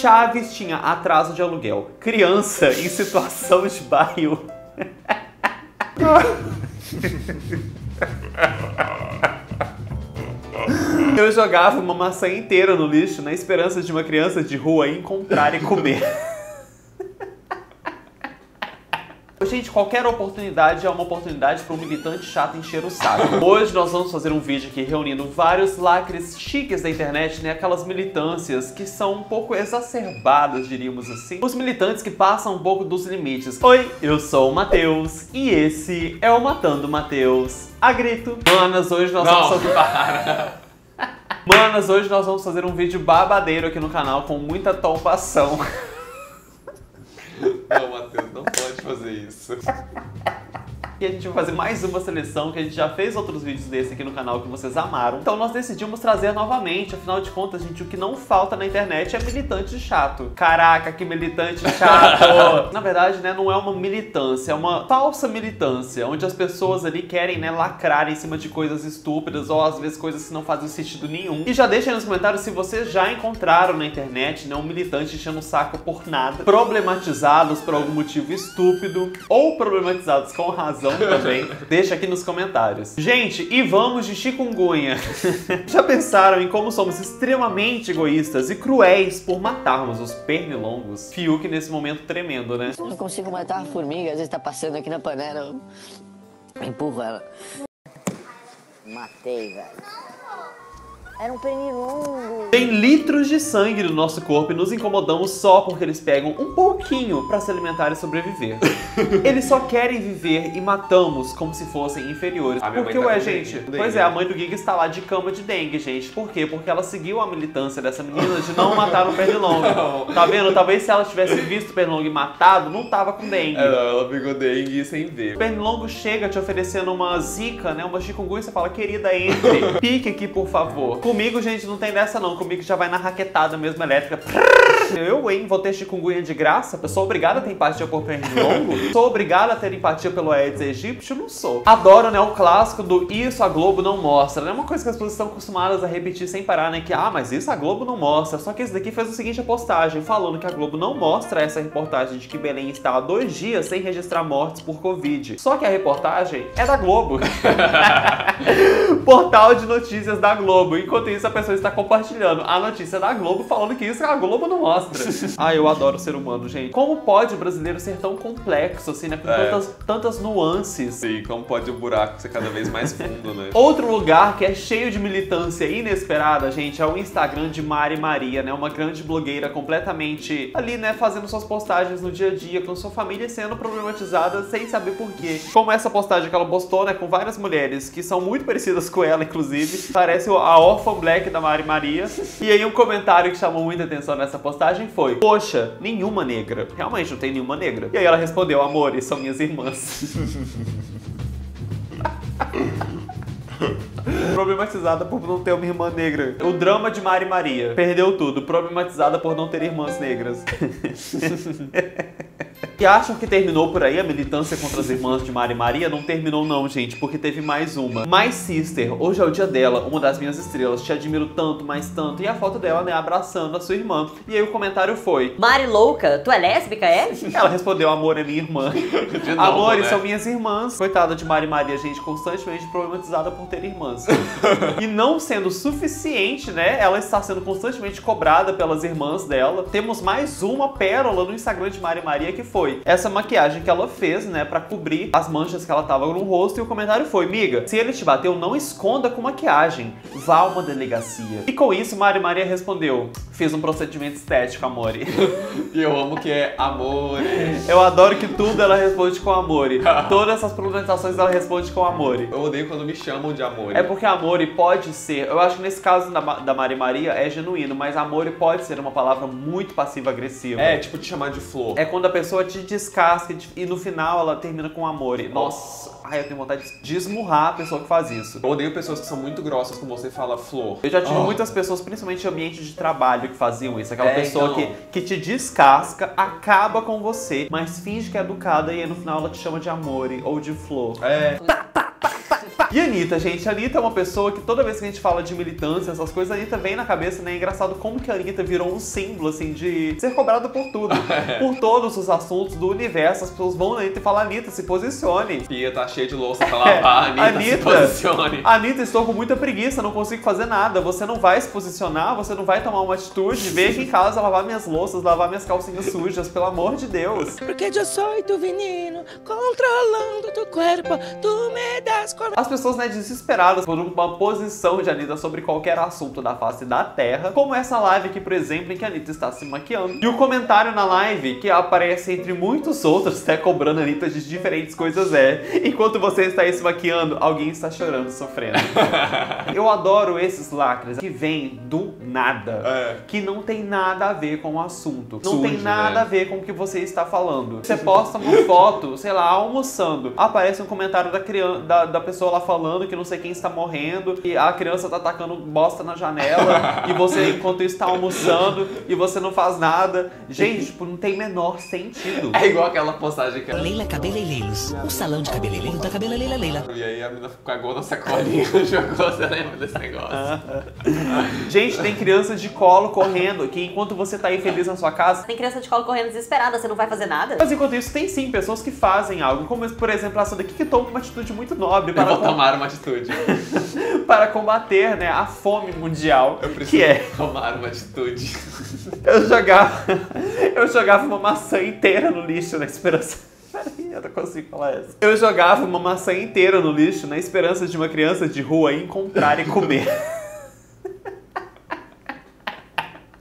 Chaves tinha atraso de aluguel. Criança em situação de barril. Eu jogava uma maçã inteira no lixo na esperança de uma criança de rua encontrar e comer. Gente, qualquer oportunidade é uma oportunidade para um militante chato encher o saco. Hoje nós vamos fazer um vídeo aqui reunindo vários lacres chiques da internet, né? Aquelas militâncias que são um pouco exacerbadas, diríamos assim. Os militantes que passam um pouco dos limites. Oi, eu sou o Matheus e esse é o Matando Matheus. A grito. Manas, hoje nós Não, vamos... Manas, hoje nós vamos fazer um vídeo babadeiro aqui no canal com muita tompação. Não, Matheus, não pode fazer isso. E a gente vai fazer mais uma seleção, que a gente já fez outros vídeos desse aqui no canal que vocês amaram. Então nós decidimos trazer novamente, afinal de contas, gente, o que não falta na internet é militante chato. Caraca, que militante chato! na verdade, né, não é uma militância, é uma falsa militância, onde as pessoas ali querem, né, lacrar em cima de coisas estúpidas ou às vezes coisas que não fazem sentido nenhum. E já deixa aí nos comentários se vocês já encontraram na internet, né, um militante enchendo o saco por nada, problematizados por algum motivo estúpido ou problematizados com razão também. Deixa aqui nos comentários. Gente, e vamos de chikungunya. Já pensaram em como somos extremamente egoístas e cruéis por matarmos os pernilongos? Fiuk nesse momento tremendo, né? Não consigo matar a formiga, às vezes tá passando aqui na panela, eu empurro ela. Matei, velho. Era um pernilongo. Tem litros de sangue no nosso corpo e nos incomodamos só porque eles pegam um pouquinho pra se alimentar e sobreviver. eles só querem viver e matamos como se fossem inferiores. Porque, tá ué, gente, dengue. pois é, a mãe do Giga está lá de cama de dengue, gente. Por quê? Porque ela seguiu a militância dessa menina de não matar o pernilongo. Não. Tá vendo? Talvez se ela tivesse visto o pernilongo e matado, não tava com dengue. É, ela pegou dengue sem ver. O pernilongo chega te oferecendo uma zika, né? Uma chikungunya, você fala, querida, entre. Pique aqui, por favor. Comigo, gente, não tem dessa não. Comigo já vai na raquetada mesmo elétrica. Eu, hein, vou ter chikungunya de graça? Eu sou obrigada a ter empatia por pernilongo? sou obrigada a ter empatia pelo Aedes aegypti? Não sou. Adoro, né, o clássico do isso a Globo não mostra. É uma coisa que as pessoas estão acostumadas a repetir sem parar, né? Que, ah, mas isso a Globo não mostra. Só que esse daqui fez o seguinte postagem, falando que a Globo não mostra essa reportagem de que Belém está há dois dias sem registrar mortes por Covid. Só que a reportagem é da Globo. Portal de notícias da Globo. Enquanto isso, a pessoa está compartilhando a notícia da Globo falando que isso a Globo não mostra. ah, eu adoro ser humano, gente. Como pode o brasileiro ser tão complexo, assim, né? Com É. tantas, tantas nuances. Sim, como pode o buraco ser cada vez mais fundo, né? Outro lugar que é cheio de militância inesperada, gente, é o Instagram de Mari Maria, né? Uma grande blogueira completamente ali, né? Fazendo suas postagens no dia a dia, com sua família sendo problematizada sem saber por quê. Como essa postagem que ela postou, né? Com várias mulheres que são muito parecidas com ela, inclusive. Parece a Orphan Black da Mari Maria. E aí um comentário que chamou muita atenção nessa postagem foi: Poxa, nenhuma negra. Realmente não tem nenhuma negra. E aí ela respondeu: Amores, são minhas irmãs. Problematizada por não ter uma irmã negra. O drama de Mari Maria. Perdeu tudo. Problematizada por não ter irmãs negras. E acham que terminou por aí a militância contra as irmãs de Mari Maria? Não terminou não, gente, porque teve mais uma. My Sister, hoje é o dia dela, uma das minhas estrelas. Te admiro tanto, mais tanto. E a foto dela, né, abraçando a sua irmã. E aí o comentário foi... Mari louca, tu é lésbica, é? Ela respondeu, amor é minha irmã. Novo, Amores, né? são minhas irmãs. Coitada de Mari Maria, gente, constantemente problematizada por ter irmãs. e não sendo suficiente, né? Ela está sendo constantemente cobrada pelas irmãs dela. Temos mais uma pérola no Instagram de Mari Maria que foi essa maquiagem que ela fez, né, Pra cobrir as manchas que ela tava no rosto. E o comentário foi: Miga, se ele te bateu, não esconda com maquiagem. Vá a uma delegacia. E com isso, Mari Maria respondeu: Fiz um procedimento estético, amore. E eu amo que é amor. Eu adoro que tudo ela responde com amore. Todas essas problematizações ela responde com amore. Eu odeio quando me chamam de amor. É porque amore pode ser, eu acho que nesse caso da, da Mari Maria é genuíno, mas amore pode ser uma palavra muito passiva-agressiva. É, tipo te chamar de flor. É quando a pessoa te descasca e e no final ela termina com amore. Nossa, ai, eu tenho vontade de esmurrar a pessoa que faz isso. Eu odeio pessoas que são muito grossas com você e fala flor. Eu já tive Oh. muitas pessoas, principalmente em ambiente de trabalho, que faziam isso. Aquela É, pessoa então. que, que te descasca, acaba com você, mas finge que é educada e aí no final ela te chama de amore ou de flor. É. E a Anitta, gente, a Anitta é uma pessoa que toda vez que a gente fala de militância, essas coisas, a Anitta vem na cabeça, né? É engraçado como que a Anitta virou um símbolo, assim, de ser cobrada por tudo. por todos os assuntos do universo. As pessoas vão na Anitta e falam, Anitta, se posicione. Pia tá cheia de louça pra lavar, Anitta, se Anitta, posicione. Anitta, estou com muita preguiça, não consigo fazer nada. Você não vai se posicionar, você não vai tomar uma atitude. Aqui em casa lavar minhas louças, lavar minhas calcinhas sujas, pelo amor de Deus. Porque eu sou tu veneno, controlando tu corpo, tu me das cor... As pessoas, né, desesperadas por uma posição de Anitta sobre qualquer assunto da face da Terra, como essa live aqui, por exemplo, em que a Anitta está se maquiando. E o comentário na live, que aparece entre muitos outros, até cobrando a Anitta de diferentes coisas, é: enquanto você está aí se maquiando, alguém está chorando, sofrendo. Eu adoro esses lacres que vêm do nada, É. que não tem nada a ver com o assunto, não tem Surge, nada né? a ver com o que você está falando. Você posta uma foto, sei lá, almoçando, aparece um comentário da criança, da, da pessoa lá falando que não sei quem está morrendo, e a criança tá atacando bosta na janela, e você, enquanto isso, está almoçando, e você não faz nada. Gente, tipo, não tem menor sentido. É igual aquela postagem que... Leila Cabeleireiros, um salão de cabeleireiro da Cabeleleila Leila. E aí a menina cagou na sacolinha jogou, você lembra desse negócio? Gente, tem crianças de colo correndo, que enquanto você tá aí feliz na sua casa, Tem criança de colo correndo desesperada, você não vai fazer nada? mas enquanto isso, tem sim pessoas que fazem algo, como por exemplo essa daqui que toma uma atitude muito nobre para, com- tomar uma atitude. para combater né, a fome mundial, Eu preciso que é tomar uma atitude. eu jogava, eu jogava uma maçã inteira no lixo na esperança. Peraí, eu não consigo falar essa. Eu jogava uma maçã inteira no lixo na esperança de uma criança de rua encontrar e comer.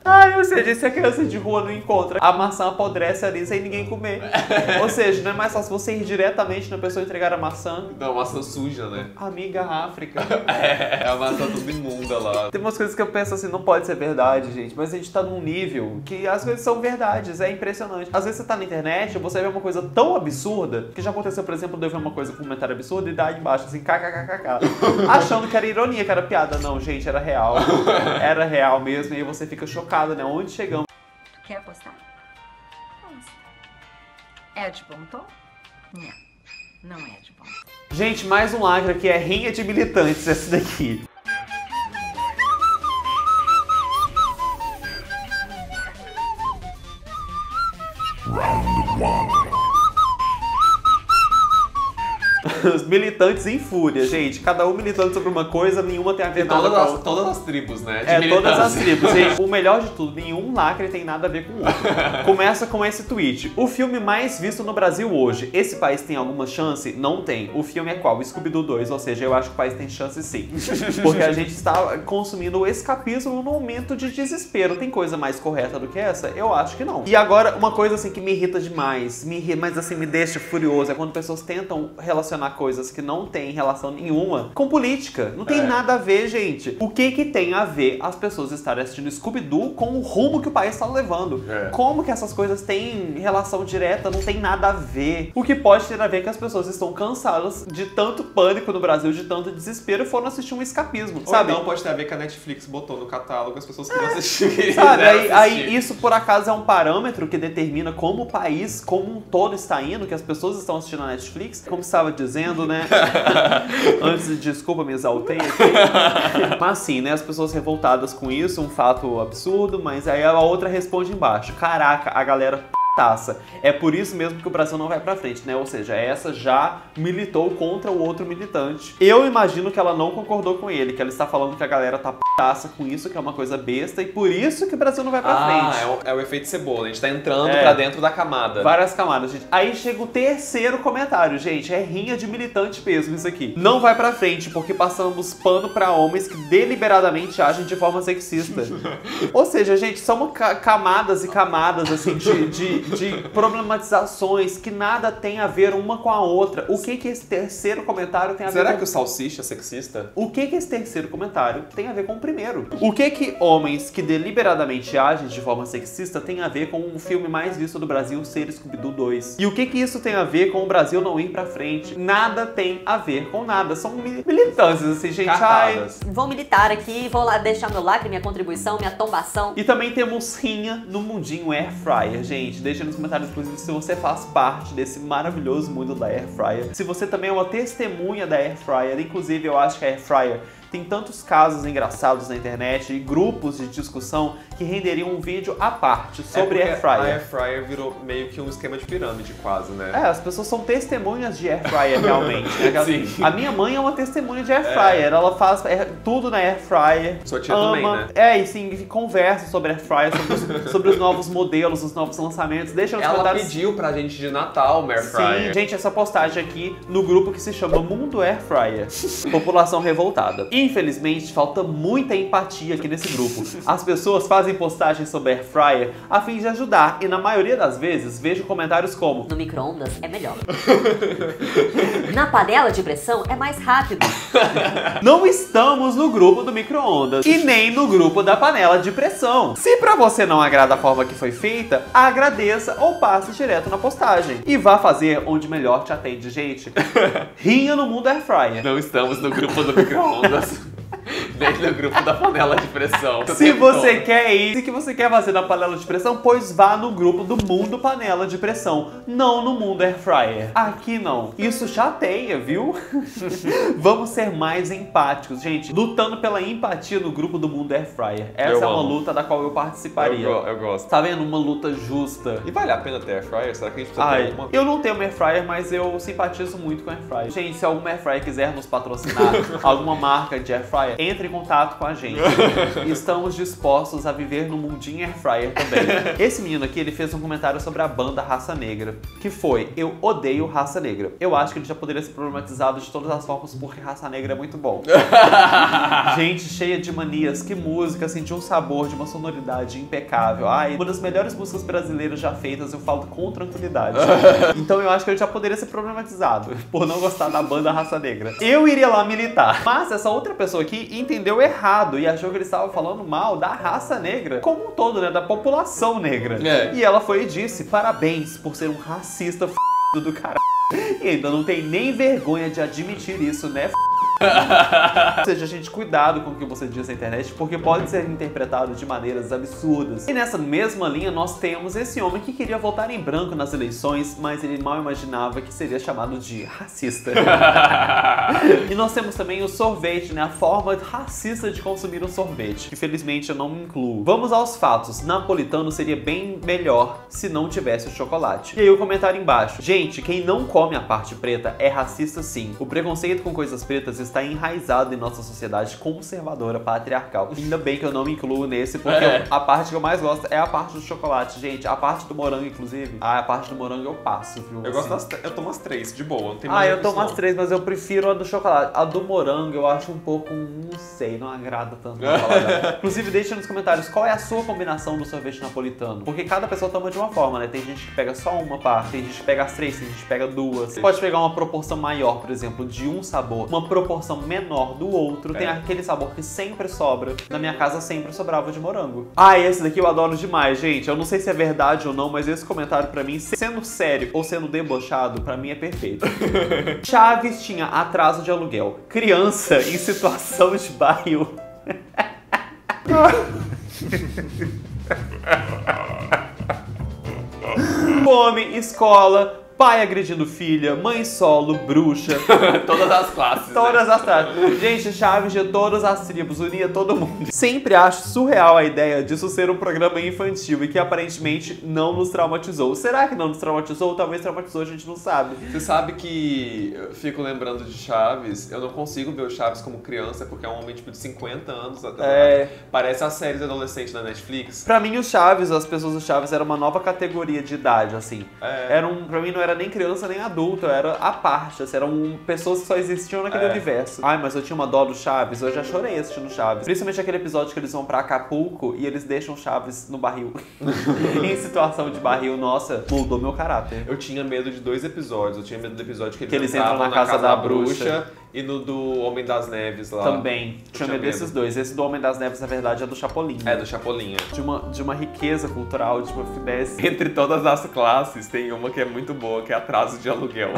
Ai, ou seja, se a criança de rua não encontra, a maçã apodrece ali sem ninguém comer. Ou seja, não é mais fácil você ir diretamente na pessoa entregar a maçã. Não, maçã suja, né? Amiga África. É a maçã toda imunda lá. Tem umas coisas que eu penso assim, não pode ser verdade, gente. Mas a gente tá num nível que as coisas são verdades, é impressionante. Às vezes você tá na internet e você vê uma coisa tão absurda, que já aconteceu, por exemplo, de eu ver uma coisa com um comentário absurdo e dar embaixo assim, kkkk, achando que era ironia, que era piada. Não, gente, era real. Era real mesmo, e aí você fica chocado, né? Onde chegamos? Quer apostar? Vamos. É de bom tom? Não. Não é de bom tom. Gente, mais um lacre aqui é rinha de militantes, esse daqui. Os militantes em fúria, gente. Cada um militando sobre uma coisa, nenhuma tem a ver todas com a as, outra. todas as tribos, né? De É, todas as militância. tribos. Gente, o melhor de tudo, nenhum lacre tem nada a ver com o outro. Começa com esse tweet. O filme mais visto no Brasil hoje. Esse país tem alguma chance? Não tem. O filme é qual? Scooby-Doo 2, ou seja, eu acho que o país tem chance sim. Porque a gente está consumindo o escapismo num momento de desespero. Tem coisa mais correta do que essa? Eu acho que não. E agora, uma coisa assim que me irrita demais, me irrita, mas assim, me deixa furioso, é quando pessoas tentam relacionar coisas que não têm relação nenhuma com política. Não tem É. nada a ver, gente. O que que tem a ver as pessoas estarem assistindo Scooby-Doo com o rumo que o país está levando? É. Como que essas coisas têm relação direta? Não tem nada a ver. O que pode ter a ver é que as pessoas estão cansadas de tanto pânico no Brasil, de tanto desespero e foram assistir um escapismo, Ou sabe? então pode ter a ver que a Netflix botou no catálogo as pessoas queriam assistir. Sabe, aí, quiseram aí assistir. isso por acaso é um parâmetro que determina como o país como um todo está indo, que as pessoas estão assistindo a Netflix, como estava dizendo, né? Antes, desculpa, me exaltei aqui. Mas sim, né? As pessoas revoltadas com isso, um fato absurdo, mas aí a outra responde embaixo. Caraca, a galera taça. É por isso mesmo que o Brasil não vai pra frente, né? Ou seja, essa já militou contra o outro militante. Eu imagino que ela não concordou com ele, que ela está falando que a galera tá taça com isso, que é uma coisa besta, e por isso que o Brasil não vai pra Ah, frente. é o, é o efeito cebola. A gente tá entrando É. pra dentro da camada. Várias camadas, gente. Aí chega o terceiro comentário, gente. É rinha de militante mesmo isso aqui. Não vai pra frente, porque passamos pano pra homens que deliberadamente agem de forma sexista. Ou seja, gente, são ca- camadas e camadas, assim, de, de, de problematizações que nada tem a ver uma com a outra. O que que esse terceiro comentário tem a ver Será com... que o salsicha é sexista? O que que esse terceiro comentário tem a ver com o primeiro. O que que homens que deliberadamente agem de forma sexista tem a ver com o filme mais visto do Brasil ser Scooby-Doo 2? E o que que isso tem a ver com o Brasil não ir pra frente? Nada tem a ver com nada. São mi- militâncias, assim, gente. Ai. Vou militar aqui, vou lá deixar meu like, minha contribuição, minha tombação. E também temos rinha no mundinho Air Fryer, gente. Deixa nos comentários, inclusive, se você faz parte desse maravilhoso mundo da Air Fryer. Se você também é uma testemunha da Air Fryer. Inclusive, eu acho que a Air Fryer tem tantos casos engraçados na internet e grupos de discussão que renderiam um vídeo à parte sobre é Air porque A Fryer. Air Fryer virou meio que um esquema de pirâmide, quase, né? É, as pessoas são testemunhas de Air Fryer, realmente. né? Sim. A minha mãe é uma testemunha de Air Fryer. Ela faz é, tudo na Air Fryer. Sua tia ama, também, né? É, e sim, e conversa sobre Air Fryer, sobre os, sobre os novos modelos, os novos lançamentos. Deixa nos Ela comentários. pediu pra gente de Natal uma Air Sim, Fryer. gente, essa postagem aqui no grupo que se chama Mundo Air Fryer. População revoltada. Infelizmente, falta muita empatia aqui nesse grupo. As pessoas fazem postagens sobre Air Fryer a fim de ajudar, e na maioria das vezes vejo comentários como No micro-ondas é melhor. Na panela de pressão é mais rápido. Não estamos no grupo do micro-ondas e nem no grupo da panela de pressão. Se pra você não agrada a forma que foi feita, agradeça ou passe direto na postagem. E vá fazer onde melhor te atende, gente. Rinha no mundo air fryer. Não estamos no grupo do micro-ondas. Nem no grupo da panela de pressão. Se você quer ir, se que você quer fazer na panela de pressão, pois vá no grupo do mundo panela de pressão, não no mundo air fryer. Aqui não. Isso chateia, viu? Vamos ser mais empáticos, gente. Lutando pela empatia no grupo do mundo air fryer. Essa Eu é uma amo. luta da qual eu Eu, participaria. go- eu gosto. Tá vendo? Uma luta justa. E vale a pena ter Air Fryer? Será que a gente precisa Ai, ter uma? eu não tenho air fryer, mas eu simpatizo muito com air fryer. Gente, se alguma air fryer quiser nos patrocinar, alguma marca de air fryer, entre em contato com a gente. Estamos dispostos a viver no mundinho air fryer também. Esse menino aqui, ele fez um comentário sobre a banda Raça Negra, que foi: "Eu odeio Raça Negra". Eu acho que ele já poderia ser problematizado de todas as formas porque Raça Negra é muito bom. Gente cheia de manias, que música, assim, de um sabor, de uma sonoridade impecável. Ai, uma das melhores músicas brasileiras já feitas, eu falo com tranquilidade. então eu acho que ele já poderia ser problematizado por não gostar da banda Raça Negra. Eu iria lá militar. Mas essa outra pessoa aqui entendeu errado e achou que ele estava falando mal da raça negra como um todo, né? Da população negra. É. E ela foi e disse: parabéns por ser um racista f... do caralho. E ainda não tem nem vergonha de admitir isso, né? f***? Ou seja, gente, cuidado com o que você diz na internet, porque pode ser interpretado de maneiras absurdas. E nessa mesma linha, nós temos esse homem que queria votar em branco nas eleições, mas ele mal imaginava que seria chamado de racista. e nós temos também o sorvete, né? A forma racista de consumir um sorvete, que felizmente eu não me incluo. Vamos aos fatos. Napolitano seria bem melhor se não tivesse o chocolate. E aí o comentário embaixo. Gente, quem não come a parte preta é racista sim. O preconceito com coisas pretas está enraizado em nossa sociedade conservadora patriarcal. Ainda bem que eu não me incluo nesse, porque É. a parte que eu mais gosto é a parte do chocolate, gente. A parte do morango, inclusive. Ah, a parte do morango eu passo, viu? Eu gosto Assim. das tre- Eu tomo as três, de boa. Não tem Ah, eu tomo as três, mas eu prefiro a do chocolate. A do morango eu acho um pouco, não sei, não agrada tanto. Inclusive, deixa nos comentários qual é a sua combinação do sorvete napolitano. Porque cada pessoa toma de uma forma, né? Tem gente que pega só uma parte, tem gente que pega as três, tem gente que pega duas. Você pode pegar uma proporção maior, por exemplo, de um sabor, uma proporção menor do outro. Tem É. aquele sabor que sempre sobra. Na minha casa sempre sobrava de morango. Ah, esse daqui eu adoro demais, gente. Eu não sei se é verdade ou não, mas esse comentário pra mim, sendo sério ou sendo debochado, pra mim é perfeito. Chaves tinha atraso de aluguel. Criança em situação de barril. Fome, escola, pai agredindo filha, mãe solo, bruxa. Todas as classes. né? Todas as tribos. Gente, Chaves de todas as tribos, unia todo mundo. Sempre acho surreal a ideia disso ser um programa infantil e que aparentemente não nos traumatizou. Será que não nos traumatizou? Talvez traumatizou, a gente não sabe. Você sabe que eu fico lembrando de Chaves, eu não consigo ver o Chaves como criança, porque é um homem tipo de 50 anos. É. Parece as séries adolescentes da Netflix. Pra mim, os Chaves, as pessoas do Chaves, era uma nova categoria de idade, assim. É. Era um, pra mim, não era nem criança nem adulto, era a parte, assim, eram pessoas que só existiam naquele É. universo. Ai, mas eu tinha uma dó do Chaves, eu já chorei assistindo Chaves. Principalmente aquele episódio que eles vão pra Acapulco e eles deixam Chaves no barril. em situação de barril, nossa, mudou meu caráter. Eu tinha medo de dois episódios. Eu tinha medo do episódio que eles, Que eles entram entravam na casa da bruxa. E no do Homem das Neves lá. Também. Tinha medo desses dois. Esse do Homem das Neves, na verdade, é do Chapolin. É, do Chapolin. é. De uma, de uma riqueza cultural, de uma finesse. Entre todas as classes, tem uma que é muito boa, que é atraso de aluguel.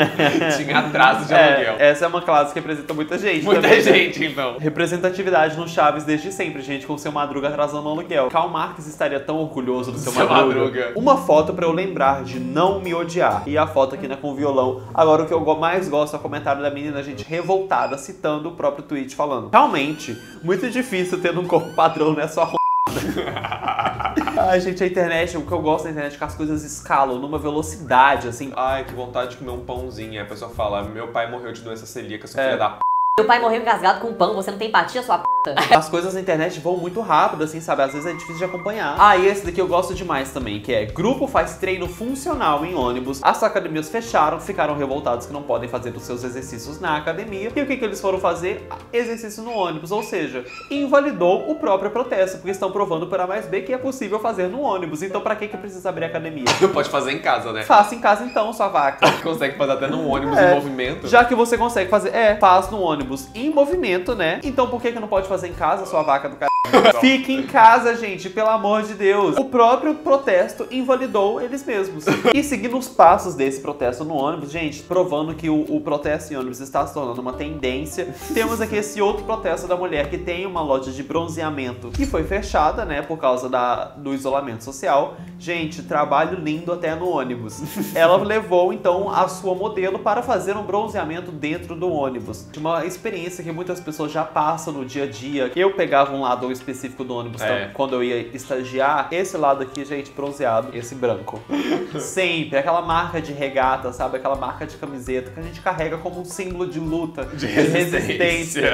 Tinha atraso de aluguel. É, essa é uma classe que representa muita gente. Muita também. gente, então. Representatividade no Chaves desde sempre, gente, com o seu Madruga atrasando o aluguel. Karl Marx estaria tão orgulhoso do seu, Seu Madruga. Madruga. Uma foto pra eu lembrar de não me odiar. E a foto aqui né, com o violão. Agora, o que eu mais gosto é o comentário da menina, gente, revoltada, citando o próprio tweet, falando: Realmente, muito difícil tendo um corpo padrão nessa ro... Ai, gente, a internet, o que eu gosto da internet é que as coisas escalam numa velocidade, assim. Ai, que vontade de comer um pãozinho. Aí a pessoa fala, meu pai morreu de doença celíaca, sua É. filha da p... Meu pai morreu engasgado com pão, você não tem empatia, sua p. As coisas na internet vão muito rápido, assim, sabe? Às vezes é difícil de acompanhar. Ah, e esse daqui eu gosto demais também, que é grupo faz treino funcional em ônibus. As academias fecharam, ficaram revoltados que não podem fazer os seus exercícios na academia. E o que, que eles foram fazer? Exercício no ônibus. Ou seja, invalidou o próprio protesto, porque estão provando por A mais B que é possível fazer no ônibus. Então pra que, que precisa abrir academia? Pode fazer em casa, né? Faça em casa então, sua vaca. Consegue fazer até num ônibus É. em movimento. Já que você consegue fazer, é, faz no ônibus em movimento, né? Então por que que não pode fazer em casa, sua vaca do cara? Fique em casa, gente, pelo amor de Deus. O próprio protesto invalidou eles mesmos. E seguindo os passos desse protesto no ônibus, gente, provando que o, o protesto em ônibus está se tornando uma tendência, temos aqui esse outro protesto da mulher que tem uma loja de bronzeamento que foi fechada, né, por causa da, do isolamento social. Gente, trabalho lindo até no ônibus. Ela levou, então, a sua modelo para fazer um bronzeamento dentro do ônibus. Uma experiência que muitas pessoas já passam no dia a dia. Eu pegava um lado específico do ônibus É. tam- quando eu ia estagiar. Esse lado aqui, gente, bronzeado. Esse branco. Sempre. Aquela marca de regata, sabe? Aquela marca de camiseta que a gente carrega como um símbolo de luta, de, resistência.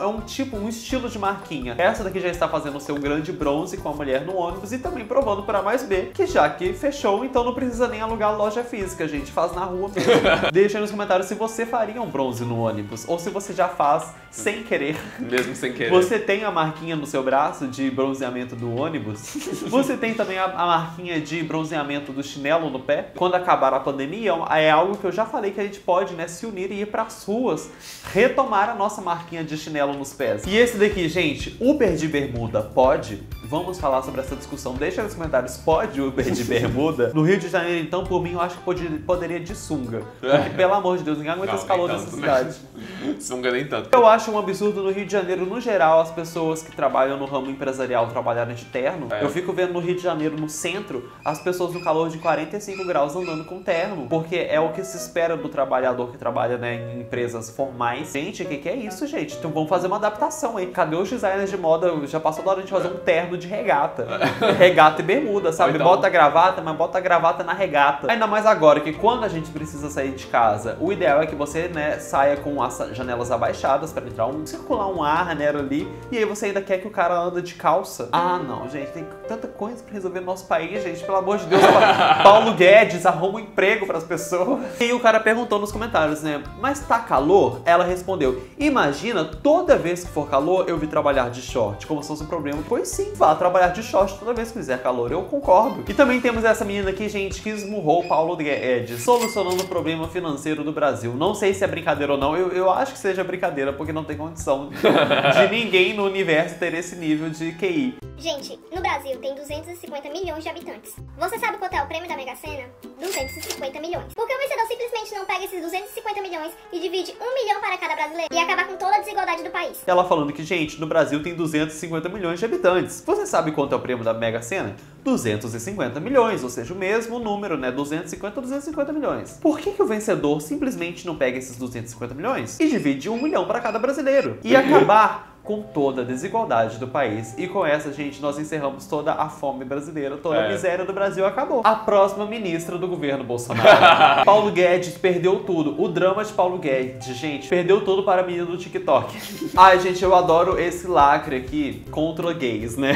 É um tipo, um estilo de marquinha. Essa daqui já está fazendo o seu grande bronze com a mulher no ônibus e também provando para mais B que já que fechou, então não precisa nem alugar loja física, gente. Faz na rua mesmo. Deixa aí nos comentários se você faria um bronze no ônibus ou se você já faz sem querer. Mesmo sem querer. Você tem a marquinha no seu braço de bronzeamento do ônibus? Você tem também a, a marquinha de bronzeamento do chinelo no pé? Quando acabar a pandemia, é algo que eu já falei que a gente pode né, se unir e ir pras ruas, retomar a nossa marquinha de chinelo nos pés. E esse daqui, gente, Uber de bermuda pode? Vamos falar sobre essa discussão. Deixa nos comentários, pode Uber de bermuda? No Rio de Janeiro, então, por mim, eu acho que pode- poderia de sunga. Porque, pelo amor de Deus, ninguém aguenta Não, esse calor nem dessa cidade. Sunga nem tanto. Eu acho um absurdo no Rio de Janeiro, no geral, as pessoas que trabalham no ramo empresarial trabalharem de terno. É. Eu fico vendo no Rio de Janeiro, no centro, as pessoas no calor de 45 graus andando com terno. Porque é o que se espera do trabalhador que trabalha né, em empresas formais. Gente, o que, que é isso, gente? Então vamos fazer uma adaptação aí. Cadê os designers de moda? Já passou da hora de fazer um terno de regata. regata e bermuda, sabe? Então- Bota a gravata, mas bota a gravata na regata. Ainda mais agora que quando a gente precisa sair de casa, o ideal é que você, né, saia com as janelas abaixadas para entrar um circular um ar, né, ali, e aí você ainda quer que o cara anda de calça. Ah, não, gente, tem tanta coisa pra resolver no nosso país, gente, pelo amor de Deus. Pa- Paulo Guedes arruma um emprego pras pessoas. E o cara perguntou nos comentários, né, mas tá calor? Ela respondeu: "Imagina, toda vez que for calor, eu vir trabalhar de short, como se fosse um problema". Pois sim, vá trabalhar de short toda vez que fizer calor, eu concordo. E também temos essa menina aqui, gente, que esmurrou o Paulo Guedes, solucionando o problema financeiro do Brasil. Não sei se é brincadeira ou não, eu, eu acho que seja brincadeira, porque não tem condição de ninguém no universo ter esse nível de QI. Gente, no Brasil tem 250 milhões de habitantes. Você sabe quanto é o prêmio da Mega Sena? 250 milhões. Por que o vencedor simplesmente não pega esses 250 milhões e divide um milhão para cada brasileiro e acabar com toda a desigualdade do país? Ela falando que, gente, no Brasil tem 250 milhões de habitantes. Você sabe quanto é o prêmio da Mega Sena? 250 milhões, ou seja, o mesmo número, né? 250, 250 milhões. Por que, que o vencedor simplesmente não pega esses 250 milhões e divide um milhão para cada brasileiro? E acabar com toda a desigualdade do país. E com essa, gente, nós encerramos toda a fome brasileira, toda a É. miséria do Brasil acabou. A próxima ministra do governo Bolsonaro. Paulo Guedes perdeu tudo. O drama de Paulo Guedes, gente, perdeu tudo para a menina do TikTok. Ai, gente, eu adoro esse lacre aqui contra gays, né?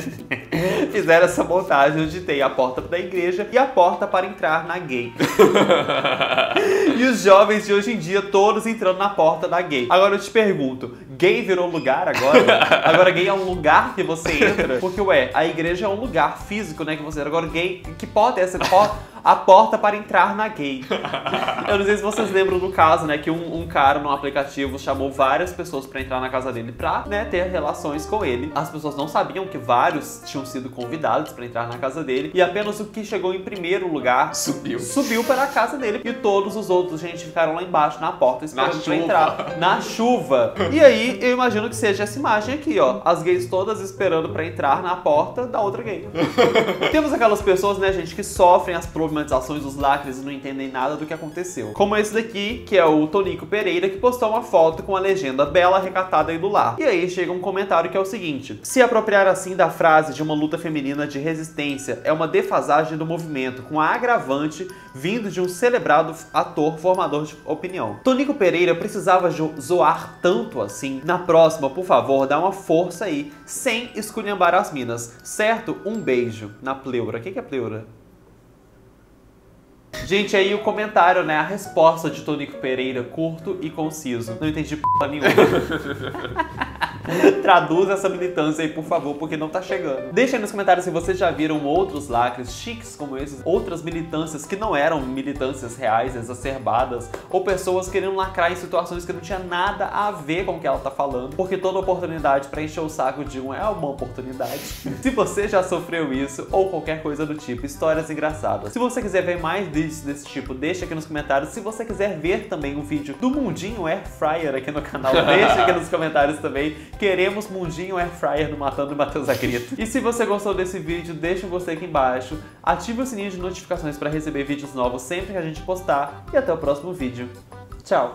fizeram essa montagem onde tem a porta da igreja e a porta para entrar na gay. e os jovens de hoje em dia todos entrando na porta da gay. Agora eu te pergunto, gay virou lugar agora? Agora gay é um lugar que você entra? Porque, ué, a igreja é um lugar físico, né, que você entra. Agora gay, que porta é essa? Porta a porta para entrar na gay. Eu não sei se vocês lembram do caso, né, que um, um cara num aplicativo chamou várias pessoas para entrar na casa dele pra, né, ter relações com ele. As pessoas não sabiam que vários tinham sido convidados para entrar na casa dele e apenas o que chegou em primeiro lugar Subiu. subiu para a casa dele e todos os outros, gente, ficaram lá embaixo na porta esperando pra entrar na chuva. E aí, eu imagino que seja essa imagem aqui, ó, as gays todas esperando para entrar na porta da outra gay. Temos aquelas pessoas, né, gente, que sofrem as problematizações dos lacres não entendem nada do que aconteceu. Como esse daqui, que é o Tonico Pereira, que postou uma foto com a legenda bela, recatada e do lar. E aí chega um comentário que é o seguinte: se apropriar assim da frase de uma luta feminina de resistência é uma defasagem do movimento, com a agravante vindo de um celebrado ator formador de opinião. Tonico Pereira precisava zoar tanto assim. Na próxima, por favor, dá uma força aí, sem esculhambar as minas. Certo? Um beijo na pleura. O que é pleura? Gente, aí o comentário, né? A resposta de Tonico Pereira, curto e conciso. Não entendi p nenhuma. Traduz essa militância aí, por favor, porque não tá chegando. Deixa aí nos comentários se vocês já viram outros lacres chiques como esses, outras militâncias que não eram militâncias reais, exacerbadas, ou pessoas querendo lacrar em situações que não tinha nada a ver com o que ela tá falando, porque toda oportunidade pra encher o saco de um é uma oportunidade. se você já sofreu isso, ou qualquer coisa do tipo, histórias engraçadas. Se você quiser ver mais vídeos desse tipo, deixa aqui nos comentários. Se você quiser ver também um vídeo do Mundinho Air Fryer aqui no canal, deixa aqui nos comentários também. Queremos Mundinho Air Fryer no Matando o Matheus Agrito. E se você gostou desse vídeo, deixa um gostei aqui embaixo. Ative o sininho de notificações para receber vídeos novos sempre que a gente postar. E até o próximo vídeo. Tchau!